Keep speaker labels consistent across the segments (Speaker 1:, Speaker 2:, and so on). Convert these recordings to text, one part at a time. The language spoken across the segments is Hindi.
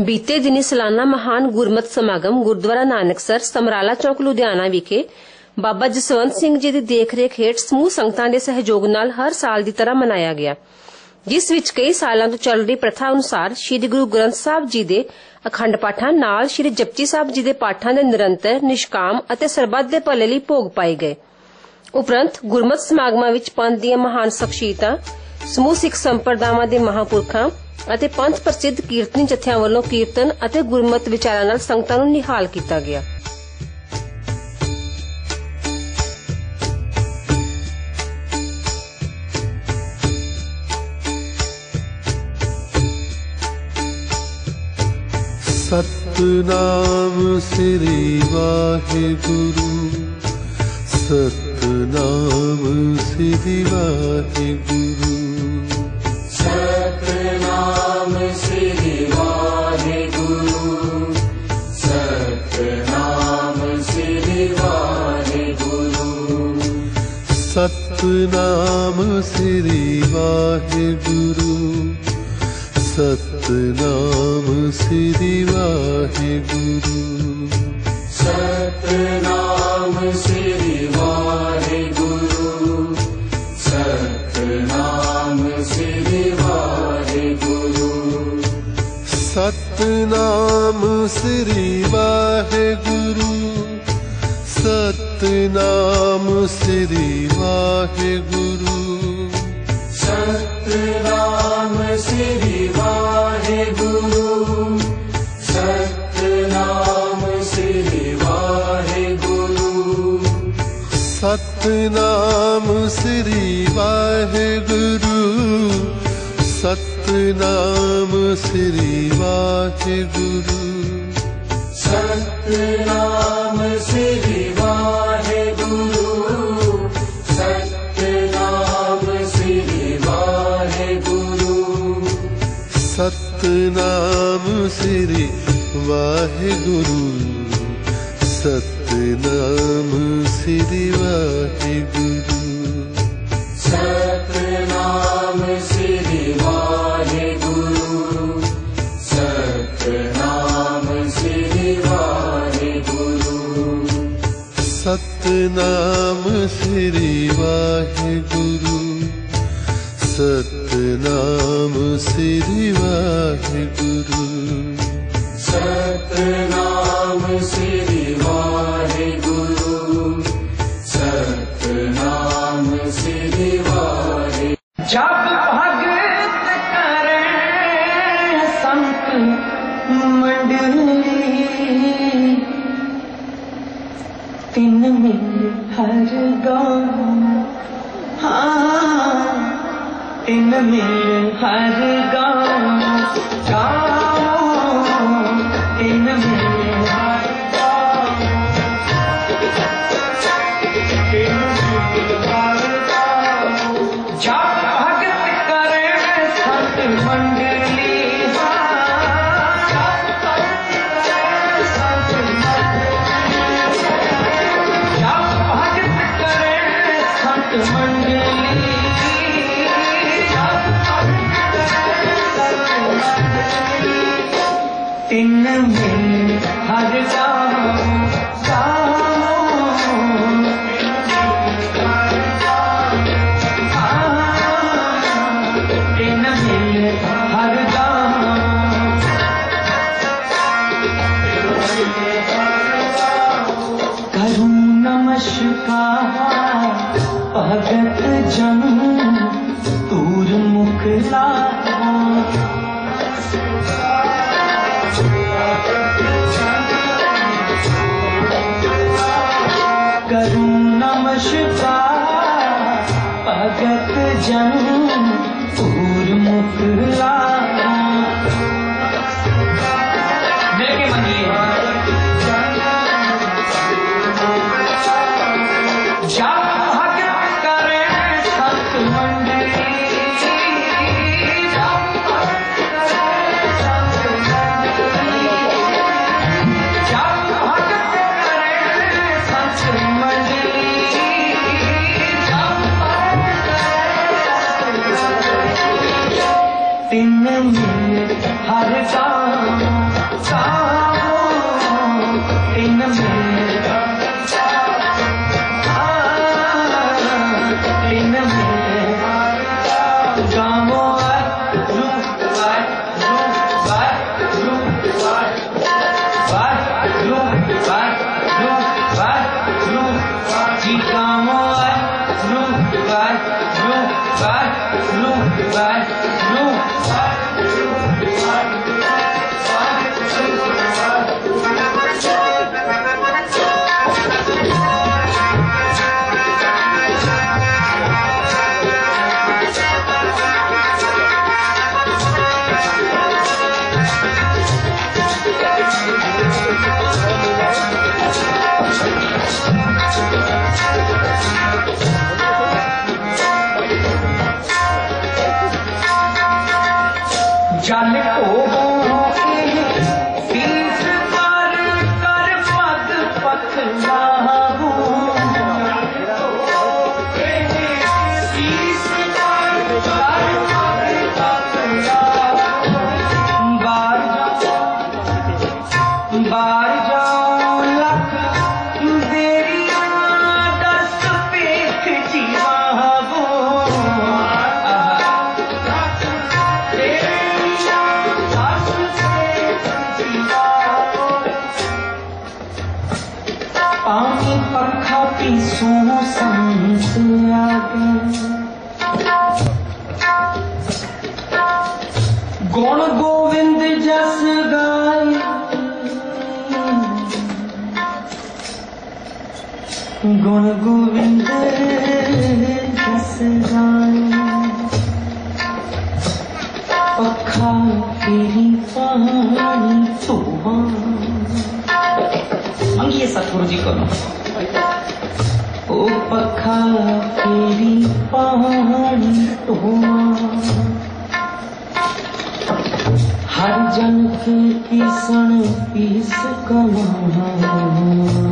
Speaker 1: ਬੀਤੇ ਦਿਨੀ ਸਾਲਾਨਾ ਮਹਾਨ ਗੁਰਮਤ ਸਮਾਗਮ ਗੁਰਦੁਆਰਾ ਨਾਨਕਸਰ ਸਮਰਾਲਾ ਚੌਕ, ਲੁਧਿਆਣਾ ਵਿਖੇ ਬਾਬਾ ਜਸਵੰਤ ਸਿੰਘ ਜੀ ਦੀ ਦੇਖਰੇਖ ਹੇਠ ਸਮੂਹ ਸੰਗਤਾਂ ਦੇ ਸਹਿਯੋਗ ਨਾਲ ਹਰ ਸਾਲ ਦੀ ਤਰ੍ਹਾਂ ਮਨਾਇਆ ਗਿਆ, ਜਿਸ ਵਿੱਚ ਕਈ ਸਾਲਾਂ ਤੋਂ ਚੱਲ ਰਹੀ ਪ੍ਰਥਾ ਅਨੁਸਾਰ ਸ੍ਰੀ ਗੁਰੂ ਗ੍ਰੰਥ ਸਾਹਿਬ ਜੀ ਦੇ ਅਖੰਡ ਪਾਠਾਂ ਨਾਲ ਸ੍ਰੀ ਜਪਜੀ ਸਾਹਿਬ ਜੀ ਦੇ ਪਾਠਾਂ ਦੇ ਨਿਰੰਤਰ, ਨਿਸ਼ਕਾਮ ਅਤੇ ਸਰਬੱਤ ਦੇ ਭਲੇ ਲਈ ਭੋਗ ਪਾਏ ਗਏ। ਉਪਰੰਤ ਗੁਰਮਤ ਸਮਾਗਮਾਂ ਵਿੱਚ ਪੰਥ ਦੀਆਂ ਮਹਾਨ ਸ਼ਖਸੀਅਤਾਂ, ਸਮੂਹ ਸਿੱਖ ਸੰਪਰਦਾਵਾਂ ਦੇ ਮਹਾਪੁਰਖਾਂ ਅਤੇ ਪੰਥ ਪ੍ਰਸਿੱਧ ਕੀਰਤਨੀ ਜਥਿਆਂ ਵੱਲੋਂ ਕੀਰਤਨ ਅਤੇ ਗੁਰਮਤ ਵਿਚਾਰਾਂ ਨਾਲ ਸੰਗਤਾਂ ਨੂੰ ਨਿਹਾਲ ਕੀਤਾ ਗਿਆ।
Speaker 2: ਸਤਨਾਮ ਸ੍ਰੀ ਵਾਹਿਗੁਰੂ, ਸਤਨਾਮ ਸ੍ਰੀ ਵਾਹਿਗੁਰੂ। सतनाम श्री वाहेगुरु। सतनाम श्री वाहेगुरु। सतनाम श्री सत्नाम शी वा गुरु सतनाम श्री वाहे गुरु सतनाम श्री वाहे गुरु। सतनाम श्री वाहे गुरु। सतनाम श्री वाहे गुरु। सतनाम श्री वाहे गुरु। सतनाम श्री वाहे गुरु। सत्यनाम श्री वाहेगुरु। सत्यनाम श्री वाहेगुरु। सत्यनाम श्री वागुरु सत्यनाम श्री वागुरु नाम श्री वाहे गुरु सतनाम श्री वाहे गुरु सतनाम श्री वाहे गुरु सतनाम श्री वाहे जब भगत करें संत मंडली तीन minute I just go home. Ah, in a million, I भगत जन पूर्व मुखला vai, não vai. जाने को तो गुण गोविंद दस पखा तेरी पानी सोहा सतगुरु जी को ओ पखा फेरी पहाड़ी तो हर जन के पीसन पीस कमा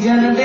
Speaker 2: Yeah.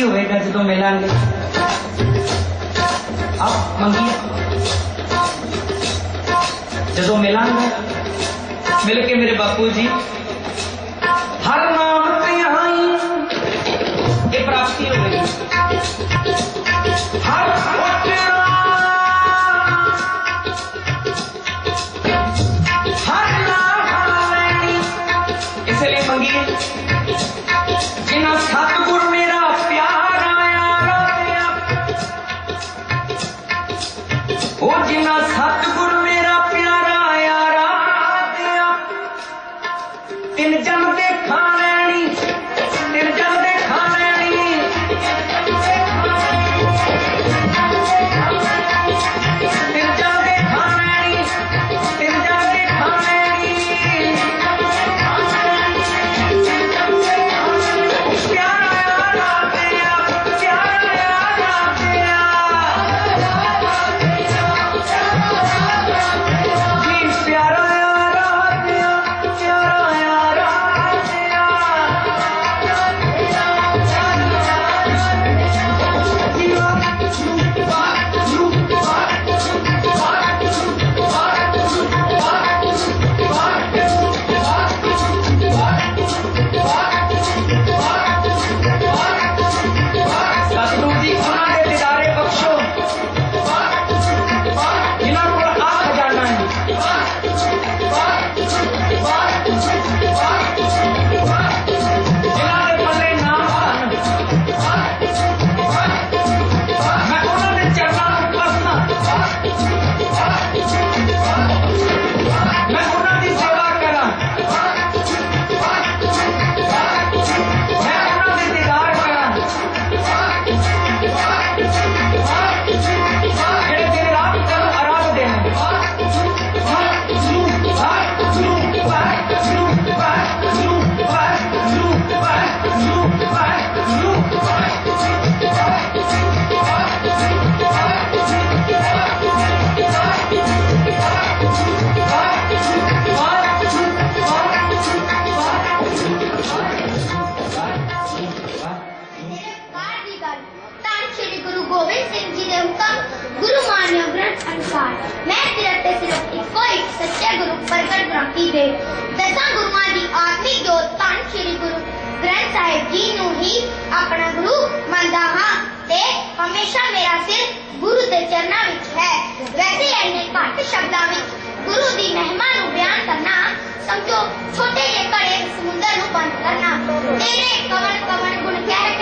Speaker 2: ಮಂಗಿ ಹೋಗ್ಬೇಕಂತ ಮೇಲ ಹಂಗೆ अब मंगी। जो मिला मिल के मेरे बापू जी हर नाम से यहाँ ये
Speaker 3: प्राप्ति हो। ਦੇ ਦਸਾਂ ਗੁਰੂਆਂ ਦੀ ਆਤਮਿਕ ਜੋਤ ਧੰਨ ਸ਼੍ਰੀ ਗੁਰੂ ਗ੍ਰੰਥ ਸਾਹਿਬ ਜੀ ਨੂੰ ਹੀ ਆਪਣਾ ਗੁਰੂ ਮੰਨਦਾ ਹਾਂ ਤੇ ਹਮੇਸ਼ਾ ਮੇਰਾ ਸਿਰ ਗੁਰੂ ਦੇ ਚਰਨਾਂ ਵਿੱਚ ਹੈ ਵੈਸੇ ਇੰਨੇ ਘੱਟ ਸ਼ਬਦਾਂ ਵਿੱਚ ਗੁਰੂ ਦੀ ਮਹਿਮਾ ਨੂੰ ਬਿਆਨ ਕਰਨਾ ਸਮਝੋ ਛੋਟੇ ਜਿਹੇ ਘੜੇ ਦੇ ਸਮੁੰਦਰ ਨੂੰ ਬੰਦ ਕਰਨਾ ਤੇਰੇ ਕਵਨ ਕਵਨ ਗੁਣ ਕਹਿ